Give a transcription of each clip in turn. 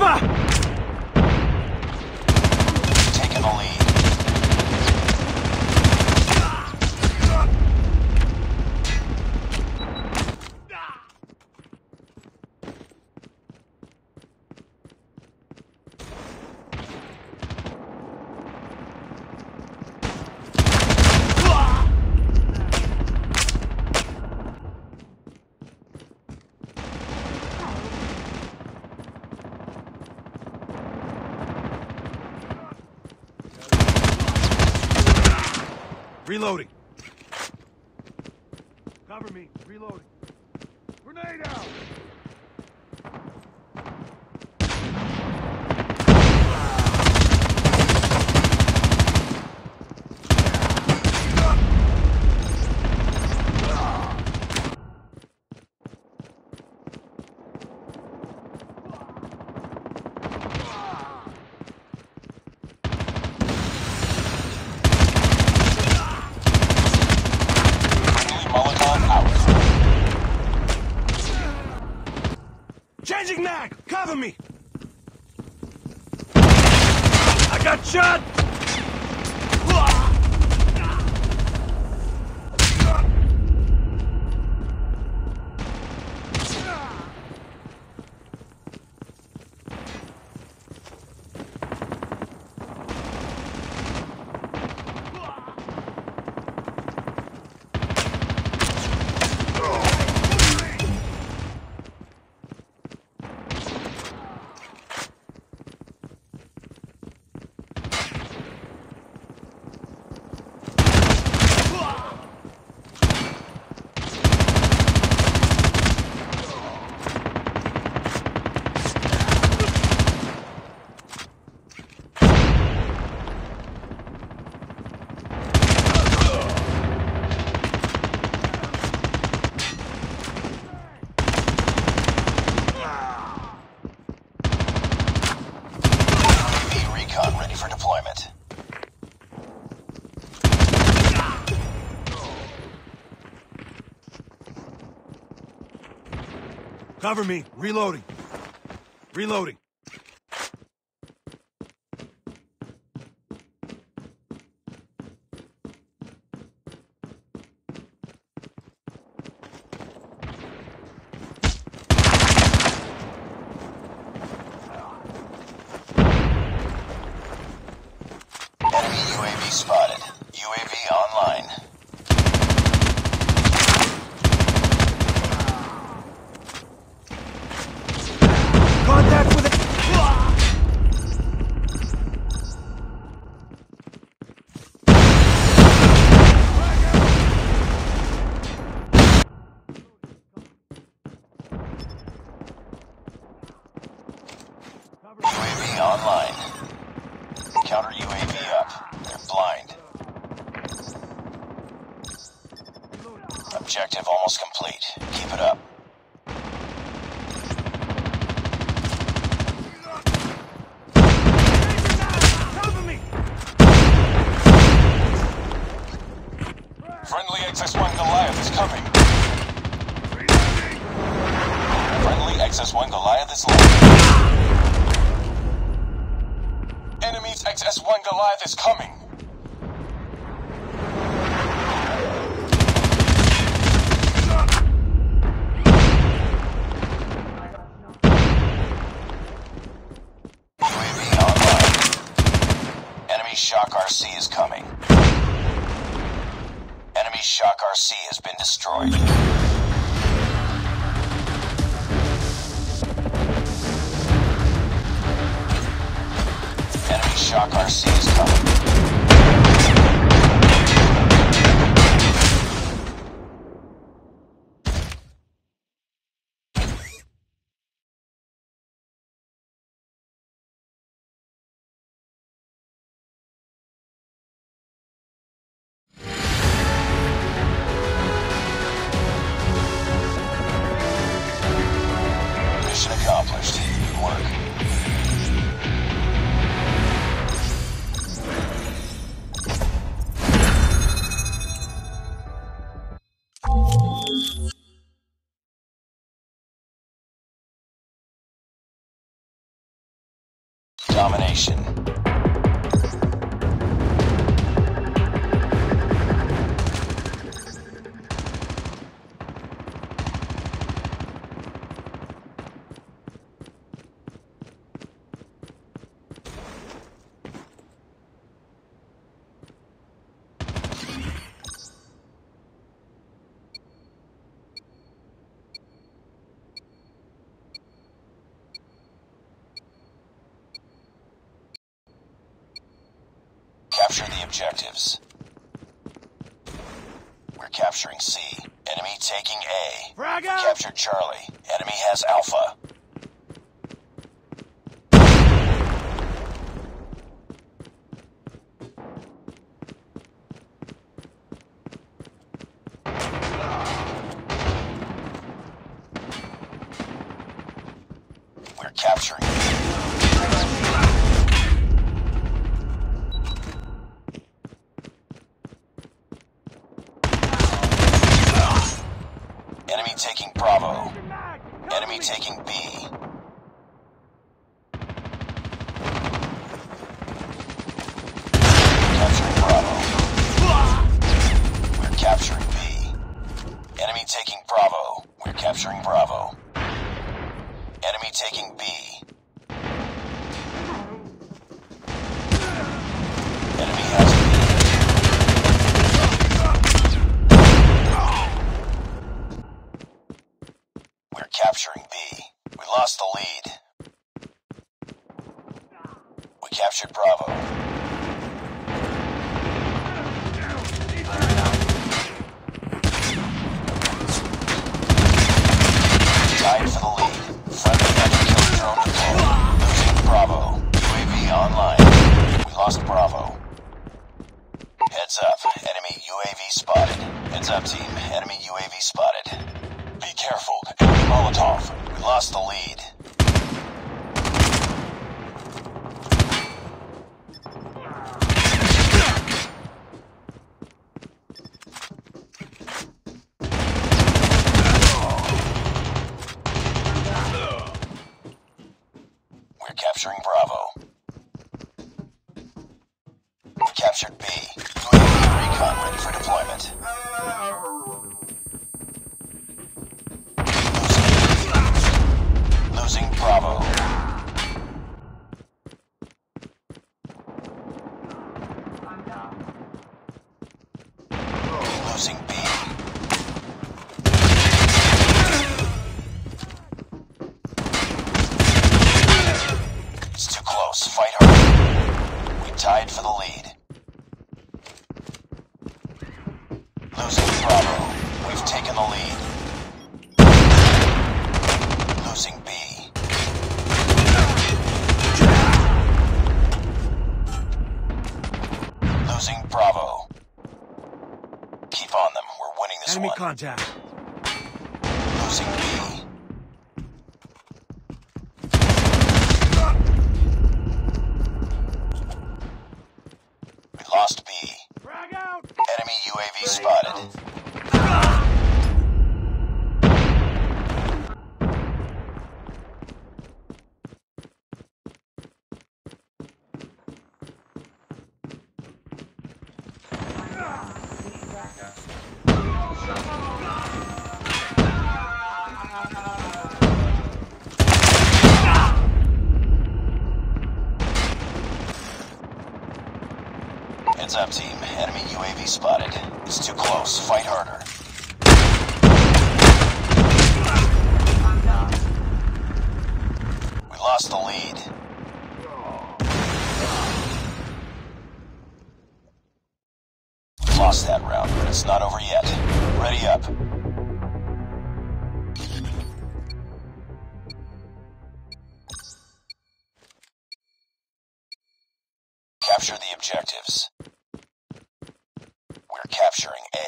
对吧。Reloading. Cover me. Reloading. Grenade out! Friendly Molotov out. Changing mag! Cover me! I got shot! UAV recon ready for deployment. Cover me. Reloading. Reloading. Spotted. UAV online. Contact with it! UAV online. Counter UAV up. They're blind. Objective almost complete. Keep it up. Friendly XS-1 Goliath is coming. Friendly XS-1 Goliath is live. Enemy's XS-1 Goliath is coming. Destroyed. Enemy Shock RC is coming. Domination. Capture the objectives. We're capturing C. Enemy taking A. Frag We captured Charlie. Enemy has Alpha. We're capturing B. Enemy taking Bravo. Enemy taking B. Capturing Bravo. We're capturing B. Enemy taking Bravo. We're capturing Bravo. Enemy taking B. Enemy has B. We're capturing B. We lost the lead. Bravo. We captured Enemy one. contact. Losing B. Heads up, team. Enemy UAV spotted. It's too close. Fight harder.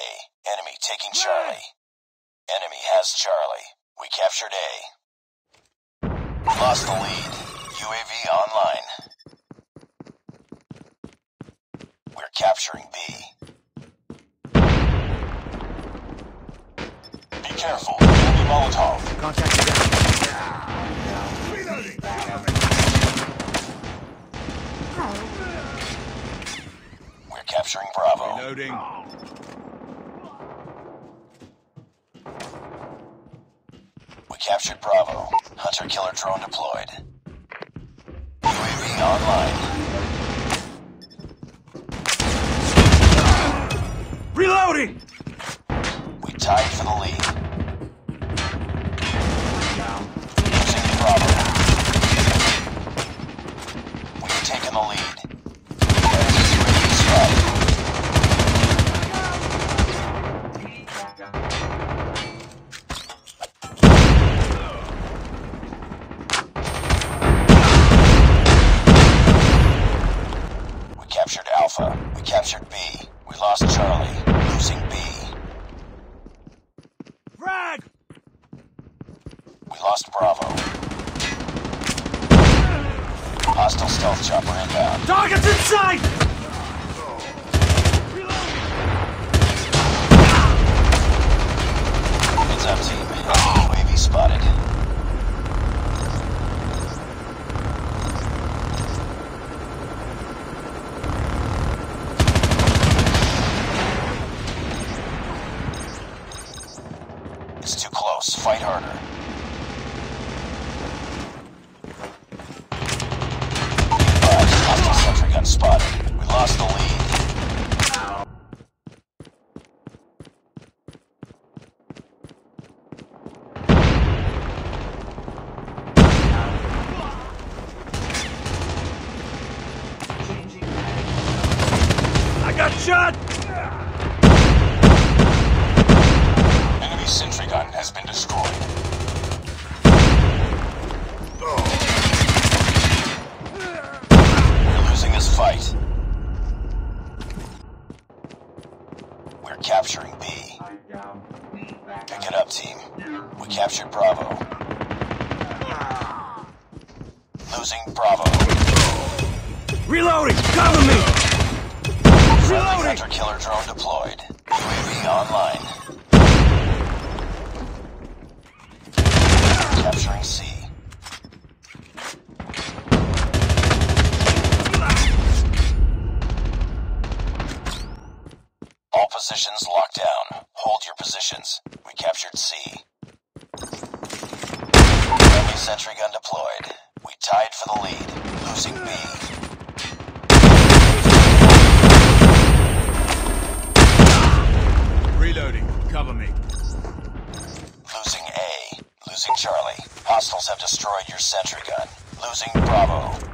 A. Enemy taking Charlie. Enemy has Charlie. We captured A. We lost the lead. UAV online. We're capturing B. Be careful. Enemy Molotov. Contact down. Reloading! We're capturing Bravo. Reloading. We captured Bravo. Hunter killer drone deployed. UAV online. Reloading! We tied for the lead. Losing Bravo. We've taken the lead. Lost Bravo. Hostile stealth chopper inbound. Target's in sight! Heads up, team. UAV spotted. It's too close. Fight harder. Shot! Enemy sentry gun has been destroyed. We're losing this fight. We're capturing B. Pick it up, team. We captured Bravo. Losing Bravo. Reloading! Cover me! Reloading! hunter killer drone deployed. UAV online. Capturing C. All positions locked down. Hold your positions. We captured C. Friendly sentry gun deployed. We tied for the lead. Losing B. Cover me. Losing A. Losing Charlie. Hostiles have destroyed your sentry gun. Losing Bravo.